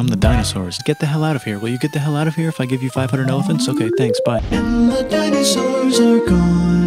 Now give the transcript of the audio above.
I'm the dinosaurs. Get the hell out of here. Will you get the hell out of here if I give you 500 elephants? Okay, thanks. Bye. And the dinosaurs are gone.